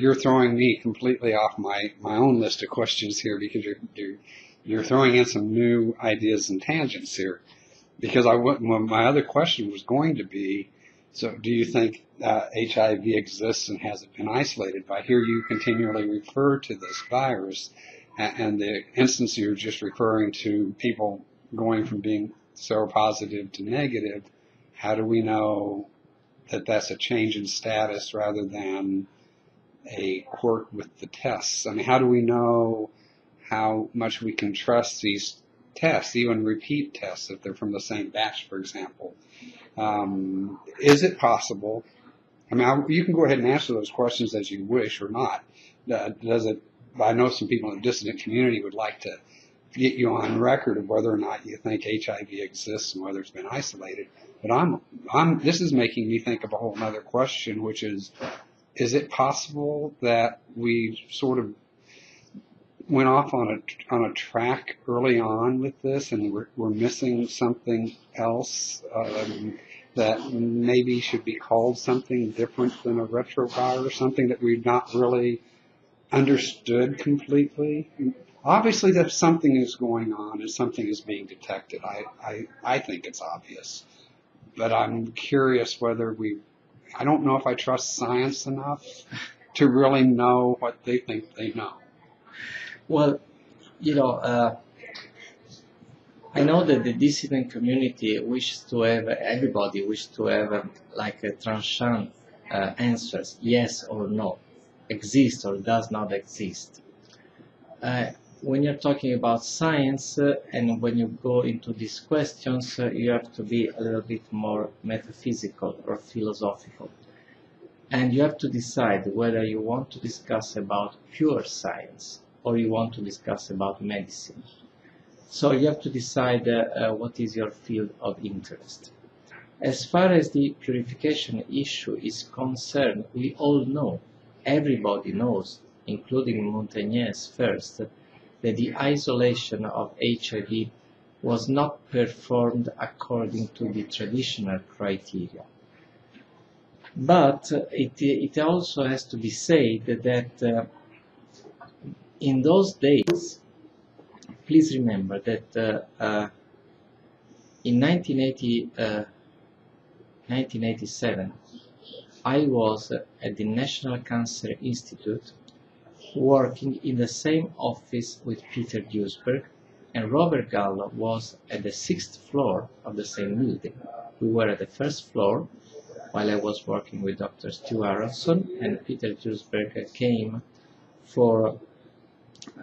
you're throwing me completely off my, my own list of questions here because you're, you're, you're throwing in some new ideas and tangents here. Because I, well, my other question was going to be, so do you think uh, HIV exists and hasn't been isolated? But I hear you continually refer to this virus and the instance you're just referring to people going from being seropositive to negative. How do we know that that's a change in status rather than a quirk with the tests? I mean, how do we know how much we can trust these tests, even repeat tests, if they're from the same batch, for example? Um, is it possible? I mean, I, you can go ahead and answer those questions as you wish or not. Uh, does it? I know some people in the dissident community would like to get you on record of whether or not you think HIV exists and whether it's been isolated. But I'm, I'm. This is making me think of a whole other question, which is, is it possible that we sort of went off on a on a track early on with this, and we're, we're missing something else um, that maybe should be called something different than a retrovirus, something that we've not really understood completely. Obviously, that something is going on and something is being detected. I, I, I think it's obvious, but I'm curious whether we. I don't know if I trust science enough to really know what they think they know. Well, you know, uh, I know that the dissident community wishes to have, everybody wishes to have um, like a tranchant uh, answers, yes or no, exists or does not exist. Uh, when you're talking about science uh, and when you go into these questions, uh, you have to be a little bit more metaphysical or philosophical. And you have to decide whether you want to discuss about pure science or you want to discuss about medicine. So you have to decide uh, uh, what is your field of interest. As far as the purification issue is concerned, we all know, everybody knows, including Montagnier first, that the isolation of HIV was not performed according to the traditional criteria. But uh, it, it also has to be said that uh, in those days, please remember that uh, uh, in 1980, uh, 1987, I was at the National Cancer Institute working in the same office with Peter Duesberg, and Robert Gallo was at the sixth floor of the same building. We were at the first floor while I was working with Dr. Stu Aaronson, and Peter Duesberg came for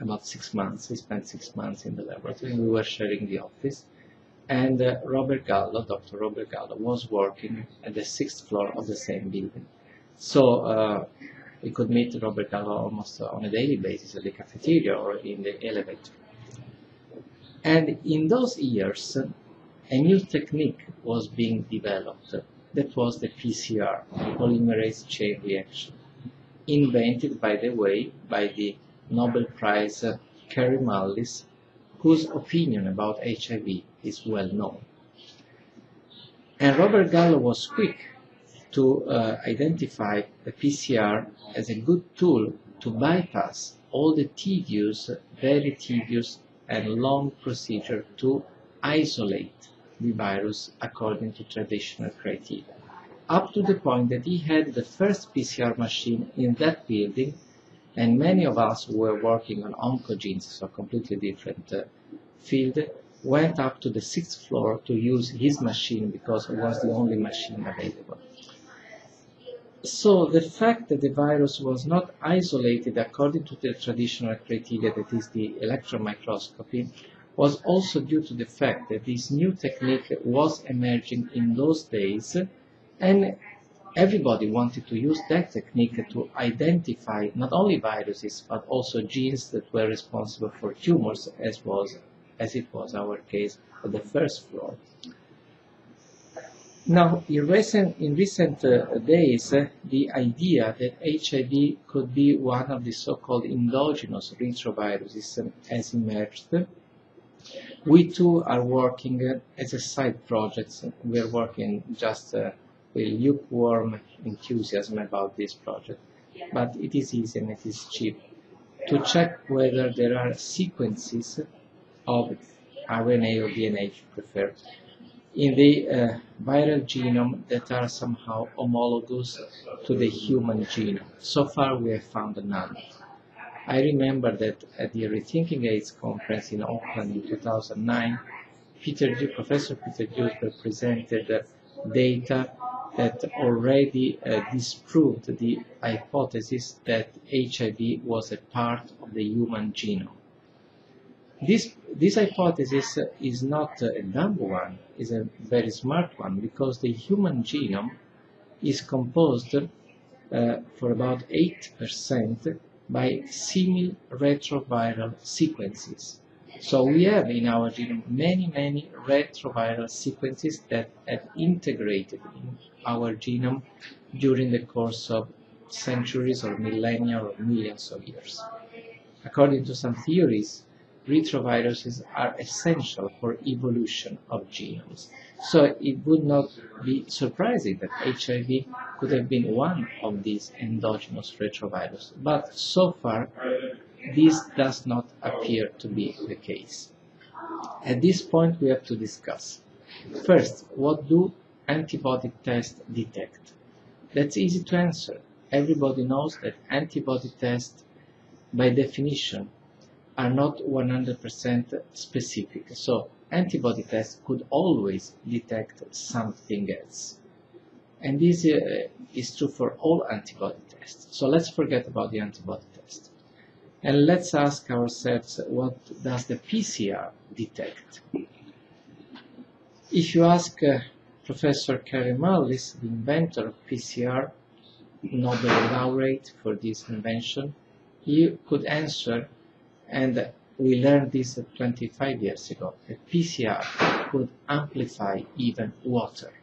about six months. He spent six months in the laboratory, and we were sharing the office. And uh, Robert Gallo, Dr. Robert Gallo, was working at the sixth floor of the same building. So uh, we could meet Robert Gallo almost on a daily basis at the cafeteria or in the elevator. And in those years, a new technique was being developed. That was the PCR, the polymerase chain reaction, invented, by the way, by the Nobel Prize uh, Kary Mullis, whose opinion about HIV is well known. And Robert Gallo was quick to uh, identify the PCR as a good tool to bypass all the tedious, very tedious and long procedure to isolate the virus according to traditional criteria. Up to the point that he had the first PCR machine in that building and many of us who were working on oncogenes, so completely different uh, field, went up to the sixth floor to use his machine because it was the only machine available. So the fact that the virus was not isolated according to the traditional criteria, that is the electron microscopy, was also due to the fact that this new technique was emerging in those days and everybody wanted to use that technique to identify not only viruses but also genes that were responsible for tumors as was as it was our case at the first floor. Now, in recent, in recent uh, days, uh, the idea that HIV could be one of the so-called endogenous retroviruses um, has emerged. We too are working uh, as a side project. We are working just uh, with lukewarm enthusiasm about this project. but it is easy and it is cheap to check whether there are sequences of RNA or DNA, if you prefer, in the uh, viral genome that are somehow homologous to the human genome. So far, we have found none. I remember that at the Rethinking AIDS conference in Oakland in 2009, Peter, Professor Peter Duesberg presented data that already uh, disproved the hypothesis that HIV was a part of the human genome. This, this hypothesis is not a dumb one, is a very smart one, because the human genome is composed uh, for about 8% by simil retroviral sequences. So we have in our genome many, many retroviral sequences that have integrated in our genome during the course of centuries or millennia or millions of years. According to some theories, retroviruses are essential for evolution of genomes. So it would not be surprising that HIV could have been one of these endogenous retroviruses. But so far, this does not appear to be the case. At this point, we have to discuss. First, what do antibody tests detect? That's easy to answer. Everybody knows that antibody tests, by definition, are not 100% specific. So antibody tests could always detect something else. And this uh, is true for all antibody tests. So let's forget about the antibody test. And let's ask ourselves, what does the PCR detect? If you ask uh, Professor Kary Mullis, the inventor of PCR, Nobel laureate for this invention, he could answer and we learned this 25 years ago, that PCR could amplify even water.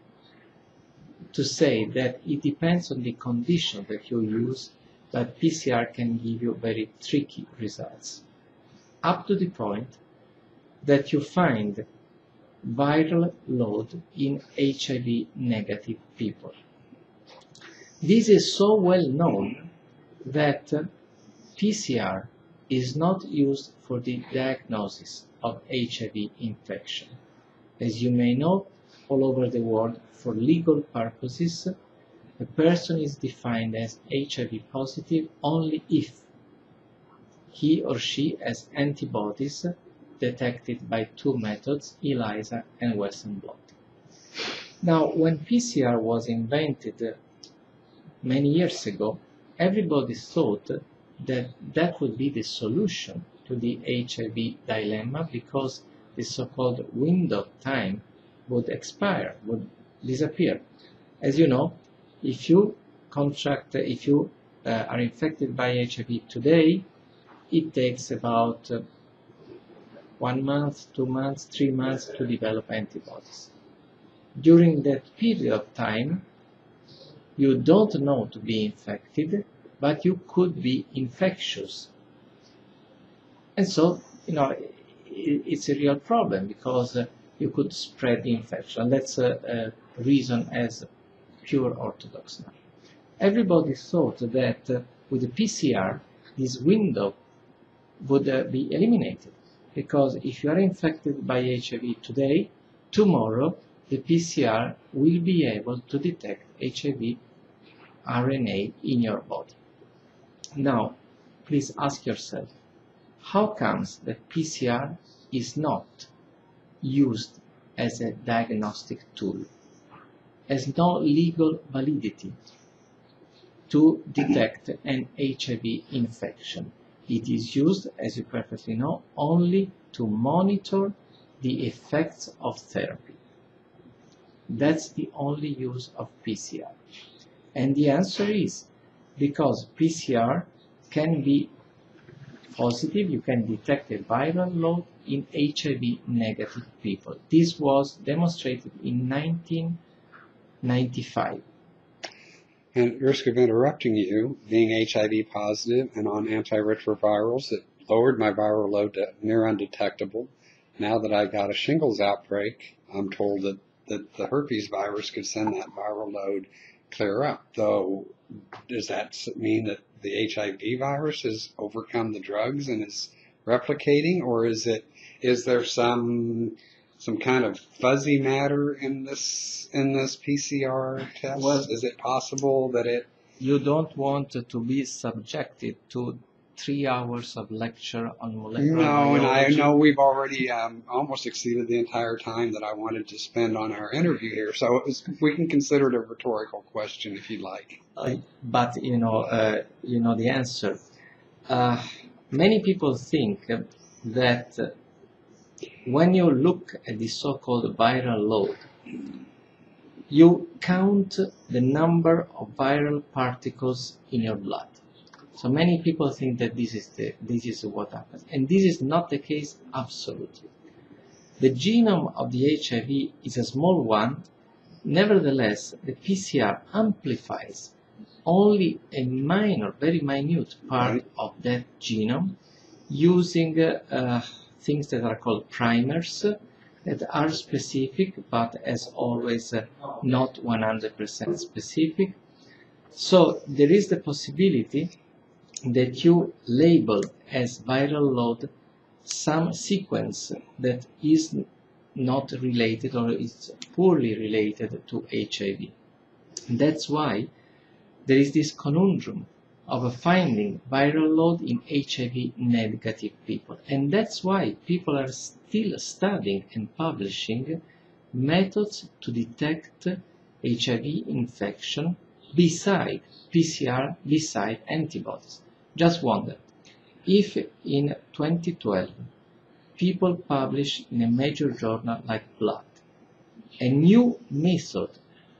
To say that it depends on the condition that you use, but PCR can give you very tricky results. Up to the point that you find viral load in HIV negative people. This is so well known that PCR is not used for the diagnosis of HIV infection. As you may know, all over the world, for legal purposes, a person is defined as HIV positive only if he or she has antibodies detected by two methods, ELISA and Western blot. Now, when PCR was invented uh, many years ago, everybody thought that that would be the solution to the HIV dilemma because the so-called window time would expire, would disappear. As you know, if you contract, if you uh, are infected by HIV today, it takes about uh, one month, two months, three months to develop antibodies. During that period of time, you don't know to be infected, but you could be infectious. And so, you know, it's a real problem because uh, you could spread the infection. That's a, a reason as pure Orthodox now. Everybody thought that uh, with the PCR, this window would uh, be eliminated because if you are infected by HIV today, tomorrow the PCR will be able to detect HIV RNA in your body. Now, please ask yourself, how comes that PCR is not used as a diagnostic tool, has no legal validity to detect an HIV infection. It is used, as you perfectly know, only to monitor the effects of therapy. That's the only use of PCR. And the answer is because PCR can be positive, you can detect a viral load in HIV negative people. This was demonstrated in 1995. And risk of interrupting you, being HIV positive and on antiretrovirals, it lowered my viral load to near undetectable. Now that I got a shingles outbreak, I'm told that, that the herpes virus could send that viral load clear up. Though, does that mean that the HIV virus has overcome the drugs and is replicating, or is it is there some some kind of fuzzy matter in this in this PCR test? Well- is it possible that it You don't want to be subjected to three hours of lecture on molecular No, and I know we've already um, almost exceeded the entire time that I wanted to spend on our interview here. So it was, we can consider it a rhetorical question if you'd like. Uh, but you know, uh, you know the answer. Uh, many people think that when you look at the so-called viral load, you count the number of viral particles in your blood. So many people think that this is the this is what happens, and this is not the case absolutely. The genome of the HIV is a small one. Nevertheless, the PCR amplifies only a minor, very minute part of that genome using uh, uh, things that are called primers that are specific, but as always, uh, not 100% specific. So there is the possibility that you label as viral load some sequence that is not related or is poorly related to HIV. That's why there is this conundrum of finding viral load in HIV negative people. And that's why people are still studying and publishing methods to detect HIV infection beside PCR, beside antibodies. Just wonder, if in 2012 people publish in a major journal like Blood a new method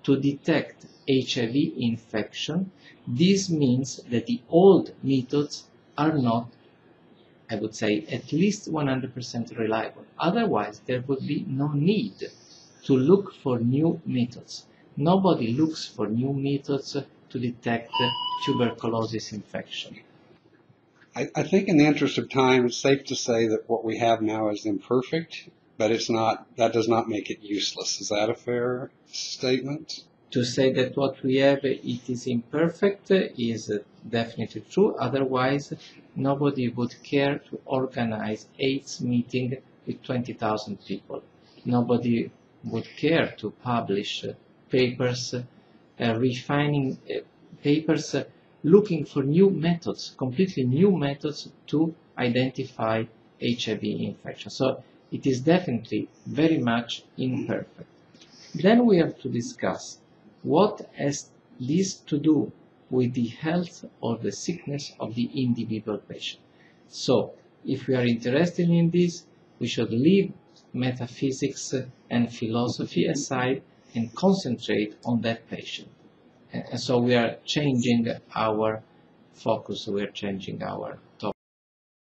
to detect HIV infection, this means that the old methods are not, I would say, at least 100% reliable. Otherwise, there would be no need to look for new methods. Nobody looks for new methods to detect tuberculosis infection. I, I think in the interest of time, it's safe to say that what we have now is imperfect, but it's not, that does not make it useless. Is that a fair statement? to say that what we have it is imperfect is definitely true otherwise nobody would care to organize AIDS meeting with 20,000 people nobody would care to publish papers uh, refining uh, papers looking for new methods completely new methods to identify HIV infection so it is definitely very much imperfect then we have to discuss what has this to do with the health or the sickness of the individual patient? So, if we are interested in this, we should leave metaphysics and philosophy aside and concentrate on that patient. And so we are changing our focus, we are changing our topic.